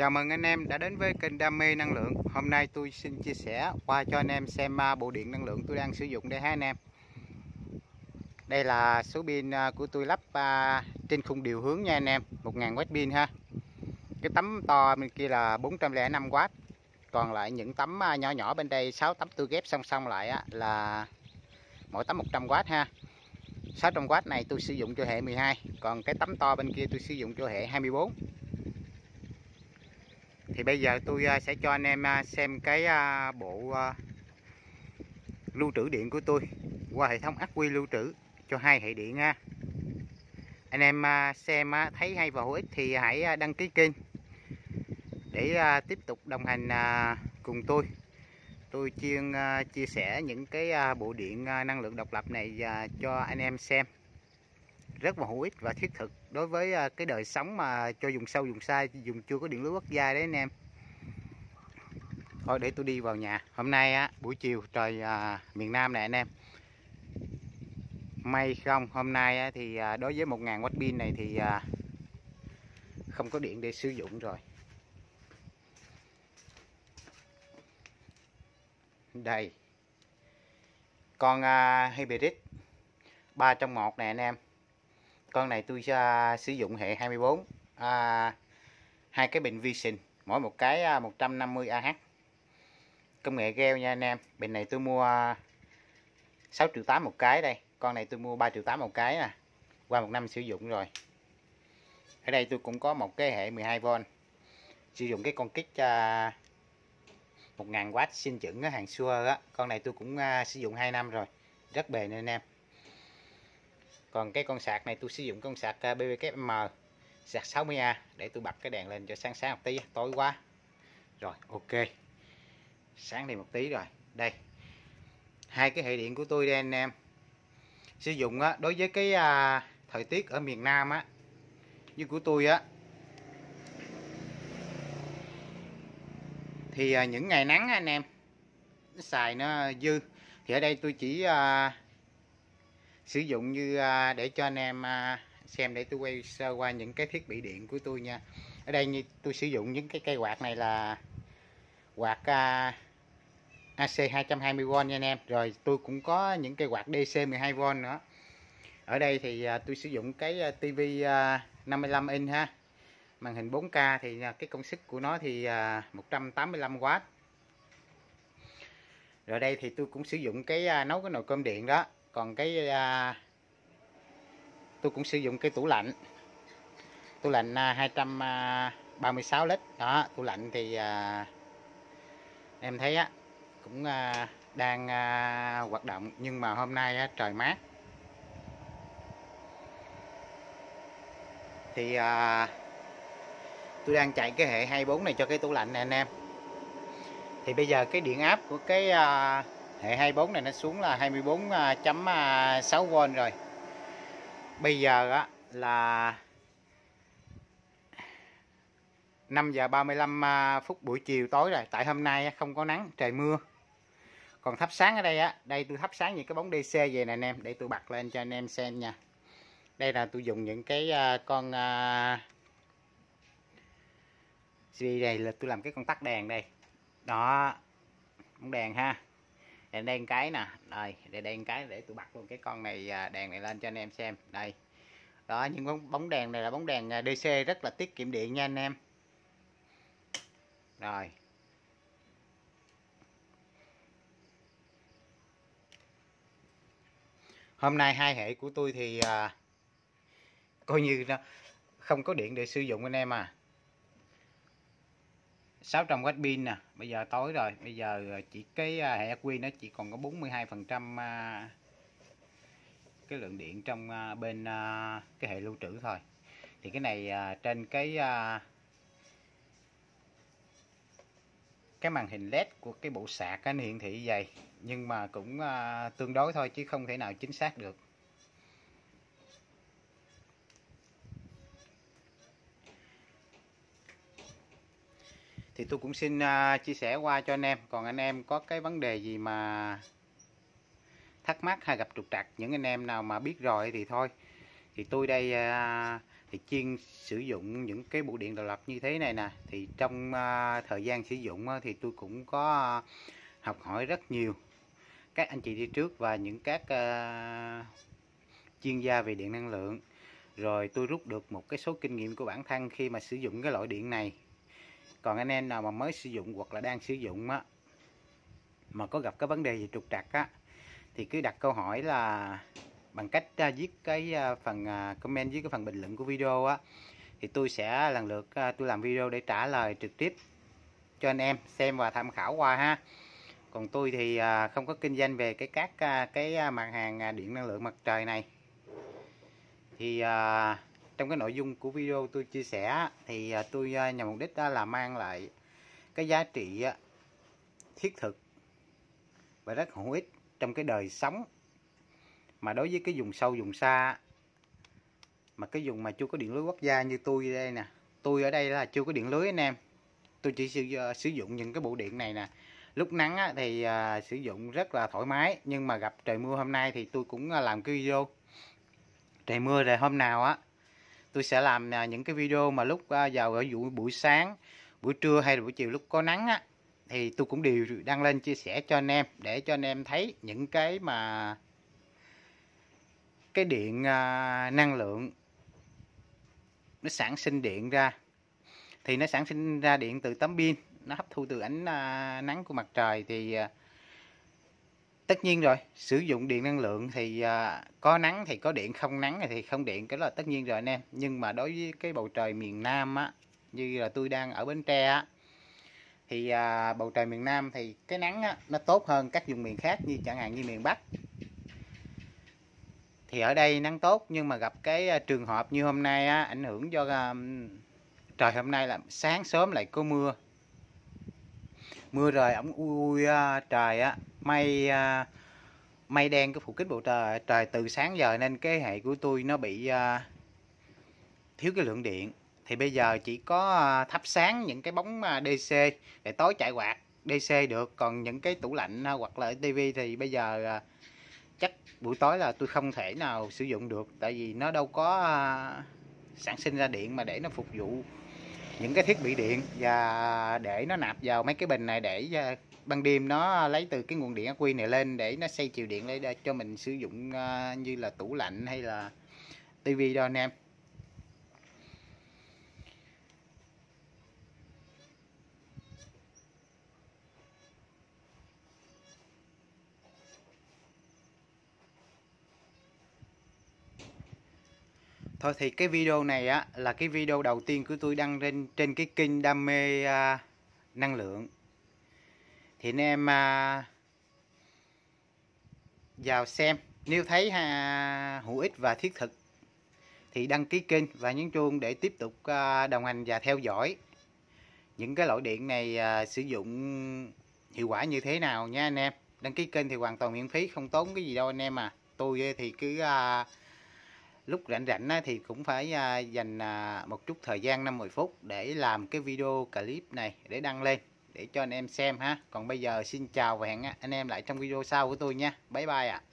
Chào mừng anh em đã đến với kênh Đam mê năng lượng. Hôm nay tôi xin chia sẻ qua cho anh em xem à, bộ điện năng lượng tôi đang sử dụng đây ha anh em. Đây là số pin à, của tôi lắp à, trên khung điều hướng nha anh em, 1000W pin ha. Cái tấm to bên kia là 405W. Còn lại những tấm nhỏ nhỏ bên đây 6 tấm tôi ghép song song lại là mỗi tấm 100W ha. 600W này tôi sử dụng cho hệ 12, còn cái tấm to bên kia tôi sử dụng cho hệ 24 thì bây giờ tôi à, sẽ cho anh em à, xem cái à, bộ lưu trữ điện của tôi qua hệ thống ắc quy lưu trữ cho hai hệ điện, ha. Anh em xem thấy hay và hữu ích thì hãy đăng ký kênh để tiếp tục đồng hành cùng tôi. Tôi chuyên chia sẻ những cái bộ điện năng lượng độc lập này cho anh em xem rất là hữu ích và thiết thực đối với à, cái đời sống mà cho dùng sâu dùng xa dùng chưa có điện lưới quốc gia đấy anh em. Thôi để tôi đi vào nhà. Hôm nay á buổi chiều trời à, miền Nam này anh em. May không hôm nay á, thì à, đối với 1.000 watt pin này thì à, không có điện để sử dụng rồi. Đây. Con à, hybrid 3 trong 1 này anh em con này tôi uh, sử dụng hệ 24 uh, à, hai cái bình vi sinh mỗi một cái uh, 150 Ah công nghệ gel nha anh em. Bình này tôi mua à, 6 triệu 8 một cái đây. Con này tôi mua 3 triệu 8 một cái nè. Qua một năm sử dụng rồi. Ở đây tôi cũng có một cái hệ 12V sử dụng cái con kích uh, 1000W sinh chuẩn hàng xưa đó. con này tôi cũng uh, sử dụng 2 năm rồi. Rất bền anh em còn cái con sạc này tôi sử dụng con sạc à, BBKM sạc 60A để tôi bật cái đèn lên cho sáng sáng một tí tối quá. Rồi ok. Sáng đi một tí rồi. Đây. Hai cái hệ điện của tôi đây anh em. Sử dụng á, đối với cái à, thời tiết ở miền Nam á như của tôi á thì à, những ngày nắng á, anh em nó xài nó dư. Thì ở đây tôi chỉ à, sử dụng như à, để cho anh em à, xem để tôi quay sơ qua những cái thiết bị điện của tôi nha. Ở đây như tôi sử dụng những cái cây quạt này là quạt à, AC 220V nha anh em. Rồi tôi cũng có những cây quạt DC 12V nữa. Ở đây thì tôi sử dụng cái TV 55 inch ha. Màn hình 4K thì cái công suất của nó thì 185W rồi đây thì tôi cũng sử dụng cái nấu cái nồi cơm điện đó còn cái à, tôi cũng sử dụng cái tủ lạnh. Tủ lạnh à, 236 à, lít. Đó tủ lạnh thì à, em thấy á cũng à, đang à, hoạt động. Nhưng mà hôm nay á, trời mát. Thì à, tôi đang chạy cái hệ 24 này cho cái tủ lạnh này anh em. Thì bây giờ cái điện áp của cái à, hệ 24 này nó xuống là 24.6V à, à, rồi. Bây giờ á là 5 giờ 35 à, phút buổi chiều tối rồi. Tại hôm nay không có nắng trời mưa. Còn thắp sáng ở đây á đây tôi thắp sáng những cái bóng DC về nè anh em để tôi bật lên cho anh em xem nha. Đây là tôi dùng những cái con uh, đây là tôi làm cái con tắt đèn đây. Đó bóng đèn ha đèn đen cái nè. Đây để đen cái để tôi bật luôn cái con này à, đèn này lên cho anh em xem. Đây. Đó những bóng, bóng đèn này là bóng đèn à, DC rất là tiết kiệm điện nha anh em. Rồi. Hôm nay hai hệ của tôi thì à, coi như nó không có điện để sử dụng anh em à. 600 watt pin nè. Bây giờ tối rồi. Bây giờ ờ, chỉ cái ờ, hệ quy nó chỉ còn có 42 phần trăm ờ, cái lượng điện trong bên cái hệ lưu trữ thôi. Thì cái này trên cái cái màn hình led của cái bộ sạc nó hiển thị vậy. Nhưng mà cũng tương đối thôi chứ không thể nào chính xác được. Thì tôi cũng xin uh, chia sẻ qua cho anh em. Còn anh em có cái vấn đề gì mà thắc mắc hay gặp trục trặc những anh em nào mà biết rồi thì thôi. Thì tôi đây uh, thì chuyên sử dụng những cái bộ điện độc lập như thế này nè. Thì trong uh, thời gian sử dụng uh, thì tôi cũng có uh, học hỏi rất nhiều. Các anh chị đi trước và những các uh, chuyên gia về điện năng lượng. Rồi tôi rút được một cái số kinh nghiệm của bản thân khi mà sử dụng cái loại điện này còn anh em nào mà mới sử dụng hoặc là đang sử dụng á mà có gặp cái vấn đề gì trục trặc á thì cứ đặt câu hỏi là bằng cách uh, viết cái uh, phần uh, comment với cái phần bình luận của video á thì tôi sẽ lần lượt uh, tôi làm video để trả lời trực tiếp cho anh em xem và tham khảo qua ha. Còn tôi thì uh, không có kinh doanh về cái các uh, cái mặt hàng điện năng lượng mặt trời này. Thì uh, trong cái nội dung của video tôi chia sẻ thì à, tôi à, nhằm mục đích là mang lại cái giá trị thiết thực và rất hữu ích trong cái đời sống. Mà đối với cái vùng sâu vùng xa mà cái vùng mà chưa có điện lưới quốc gia như tôi đây nè tôi ở đây là chưa có điện lưới anh em. Tôi chỉ sử, à, sử dụng những cái bộ điện này nè. Lúc nắng á, thì sử dụng rất là thoải mái nhưng mà gặp trời mưa hôm nay thì tôi cũng làm cái video. Trời mưa rồi hôm nào á tôi sẽ làm à, những cái video mà lúc à, vào ở buổi buổi sáng, buổi trưa hay là buổi chiều lúc có nắng á, thì tôi cũng đều đăng lên chia sẻ cho anh em để cho anh em thấy những cái mà cái điện à, năng lượng nó sản sinh điện ra. Thì nó sản sinh ra điện từ tấm pin, nó hấp thu từ ánh nắng của mặt trời thì tất nhiên rồi sử dụng điện năng lượng thì à, có nắng thì có điện không nắng thì không điện cái đó là tất nhiên rồi anh em. Nhưng mà đối với cái bầu trời miền Nam á như là tôi đang ở Bến Tre á thì à, bầu trời miền Nam thì cái nắng á, nó tốt hơn các vùng miền khác như chẳng hạn như miền Bắc. Thì ở đây nắng tốt nhưng mà gặp cái à, trường hợp như hôm nay á, ảnh hưởng do à, trời hôm nay là sáng sớm lại có mưa mưa rồi ổng ui, ui trời á. Mây à, mây đen cái phủ kính bầu trời trời từ sáng giờ nên cái hệ của tôi nó bị à, thiếu cái lượng điện. Thì bây giờ chỉ có thắp sáng những cái bóng DC để tối chạy quạt DC được. Còn những cái tủ lạnh hoặc là tivi thì bây giờ chắc buổi tối là tôi không thể nào sử dụng được. Tại vì nó đâu có sản sinh ra điện mà để nó phục vụ những cái thiết bị điện và để nó nạp vào mấy cái bình này để ờ, ban đêm nó lấy từ cái nguồn điện ắc quy này lên để nó xây chiều điện để cho mình sử dụng ờ, như là tủ lạnh hay là tivi đó anh em. Thôi thì cái video này á là cái video đầu tiên của tôi đăng lên trên cái kênh đam mê à, năng lượng. Thì anh em à, vào xem nếu thấy à, hữu ích và thiết thực thì đăng ký kênh và nhấn chuông để tiếp tục à, đồng hành và theo dõi những cái loại điện này à, sử dụng hiệu quả như thế nào nha anh em. Đăng ký kênh thì hoàn toàn miễn phí không tốn cái gì đâu anh em à. Tôi thì cứ à, lúc rảnh rảnh thì cũng phải à, dành à, một chút thời gian 50 phút để làm cái video clip này để đăng lên để cho anh em xem ha còn bây giờ xin chào và hẹn anh em lại trong video sau của tôi nha bye bye ạ à.